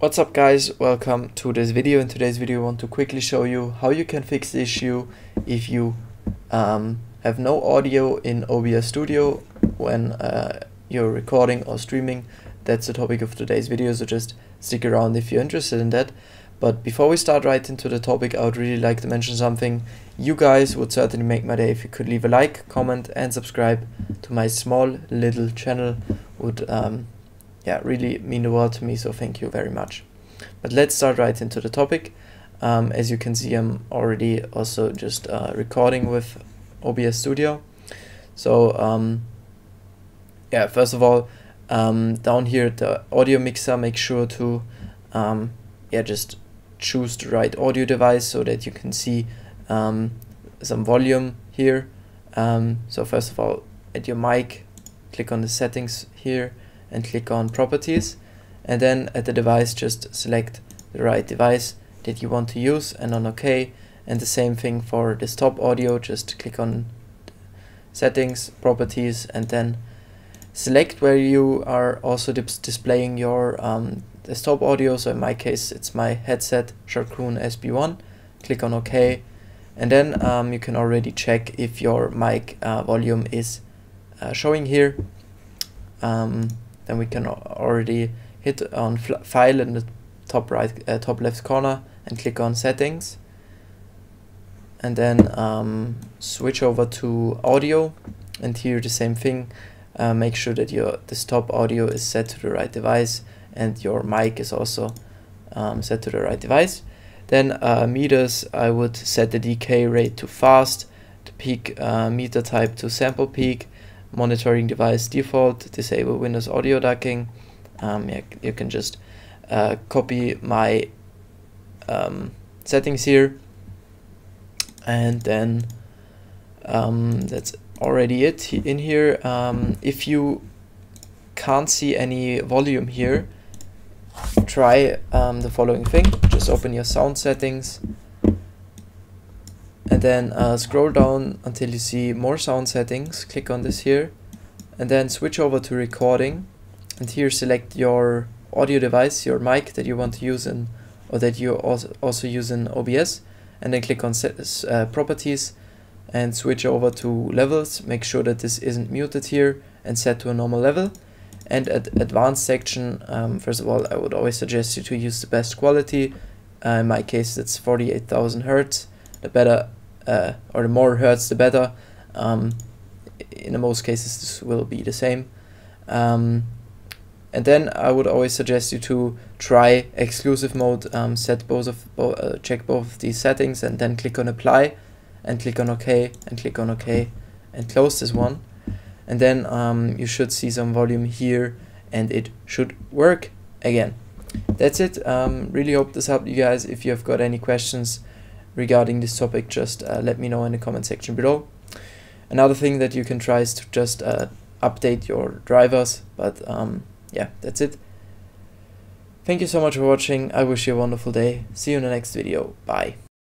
What's up guys, welcome to this video. In today's video I want to quickly show you how you can fix the issue if you um, have no audio in OBS Studio when uh, you're recording or streaming. That's the topic of today's video, so just stick around if you're interested in that. But before we start right into the topic, I would really like to mention something. You guys would certainly make my day if you could leave a like, comment and subscribe to my small little channel. Would um, yeah really mean the world to me, so thank you very much. But let's start right into the topic. Um, as you can see, I'm already also just uh, recording with OBS Studio. So um, yeah, first of all, um, down here the audio mixer, make sure to um, yeah just choose the right audio device so that you can see um, some volume here. Um, so first of all, at your mic, click on the settings here and click on properties. And then at the device, just select the right device that you want to use and on OK. And the same thing for desktop audio, just click on settings, properties, and then select where you are also dis displaying your um, desktop audio. So in my case, it's my headset Sharkoon SB1. Click on OK. And then um, you can already check if your mic uh, volume is uh, showing here. Um, then we can already hit on file in the top right, uh, top left corner and click on settings. And then um, switch over to audio and here the same thing. Uh, make sure that your desktop audio is set to the right device and your mic is also um, set to the right device. Then uh, meters, I would set the decay rate to fast, the peak uh, meter type to sample peak, monitoring device default, disable Windows audio ducking. Um, yeah, you can just uh, copy my um, settings here and then um, that's already it in here. Um, if you can't see any volume here, try um, the following thing. Just open your sound settings and then uh, scroll down until you see more sound settings. Click on this here and then switch over to recording and here select your audio device, your mic that you want to use in or that you also, use in OBS and then click on set, uh, properties and switch over to levels. Make sure that this isn't muted here and set to a normal level and at advanced section, um, first of all, I would always suggest you to use the best quality. Uh, in my case, it's 48,000 hertz. The better, uh, or the more hertz, the better. Um, in most cases, this will be the same. Um, and then I would always suggest you to try exclusive mode, um, set both of, bo uh, check both of these settings, and then click on apply, and click on OK, and click on OK, and close this one and then um, you should see some volume here and it should work again that's it um, really hope this helped you guys if you have got any questions regarding this topic just uh, let me know in the comment section below. Another thing that you can try is to just uh, update your drivers but um, yeah that's it. Thank you so much for watching. I wish you a wonderful day. See you in the next video. Bye